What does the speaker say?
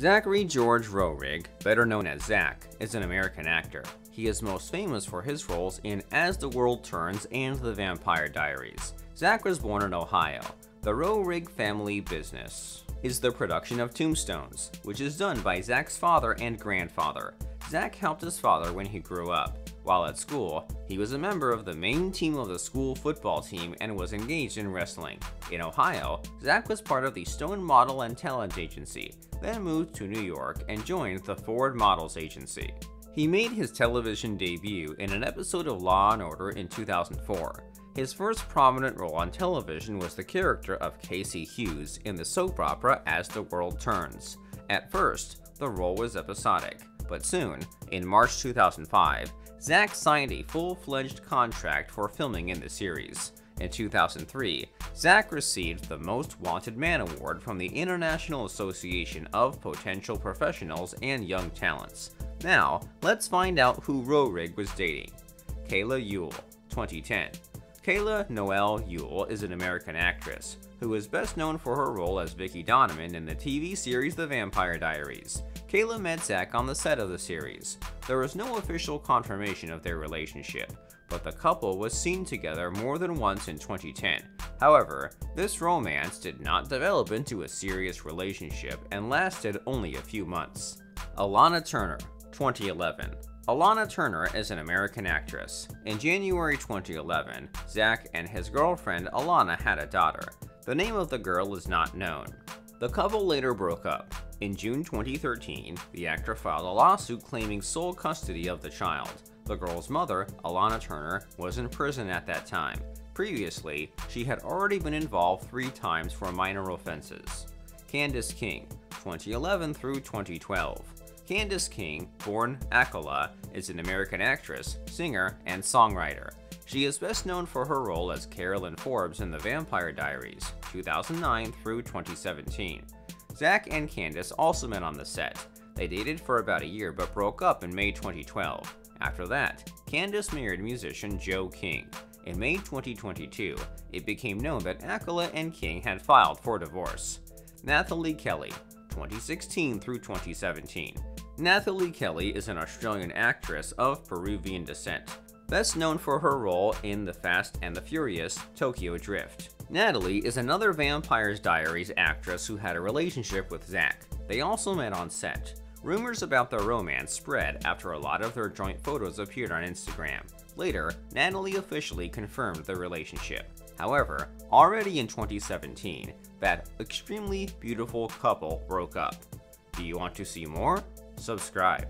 Zachary George Roerig, better known as Zach, is an American actor. He is most famous for his roles in As the World Turns and The Vampire Diaries. Zach was born in Ohio. The Roerig family business is the production of tombstones, which is done by Zach's father and grandfather. Zach helped his father when he grew up. While at school, he was a member of the main team of the school football team and was engaged in wrestling. In Ohio, Zach was part of the Stone Model and Talent Agency, then moved to New York and joined the Ford Models Agency. He made his television debut in an episode of Law & Order in 2004. His first prominent role on television was the character of Casey Hughes in the soap opera As the World Turns. At first, the role was episodic, but soon, in March 2005, Zach signed a full-fledged contract for filming in the series. In 2003, Zach received the Most Wanted Man Award from the International Association of Potential Professionals and Young Talents. Now, let's find out who Roerig was dating. Kayla Ewell, 2010. Kayla Noelle Ewell is an American actress, who is best known for her role as Vicki Donovan in the TV series The Vampire Diaries. Kayla met Zach on the set of the series. There was no official confirmation of their relationship, but the couple was seen together more than once in 2010. However, this romance did not develop into a serious relationship and lasted only a few months. Alana Turner, 2011. Alana Turner is an American actress. In January 2011, Zach and his girlfriend Alana had a daughter. The name of the girl is not known. The couple later broke up. In June 2013, the actor filed a lawsuit claiming sole custody of the child. The girl's mother, Alana Turner, was in prison at that time. Previously, she had already been involved three times for minor offenses. Candice King, 2011 through 2012. Candice King, born Accola, is an American actress, singer, and songwriter. She is best known for her role as Carolyn Forbes in The Vampire Diaries, 2009 through 2017. Zach and Candice also met on the set. They dated for about a year but broke up in May 2012. After that, Candice married musician Joe King. In May 2022, it became known that Accola and King had filed for divorce. Nathalie Kelly, 2016 through 2017. Nathalie Kelly is an Australian actress of Peruvian descent, best known for her role in The Fast and the Furious Tokyo Drift. Natalie is another Vampire's Diaries actress who had a relationship with Zach. They also met on set. Rumors about their romance spread after a lot of their joint photos appeared on Instagram. Later, Natalie officially confirmed their relationship. However, already in 2017, that extremely beautiful couple broke up. Do you want to see more? Subscribe.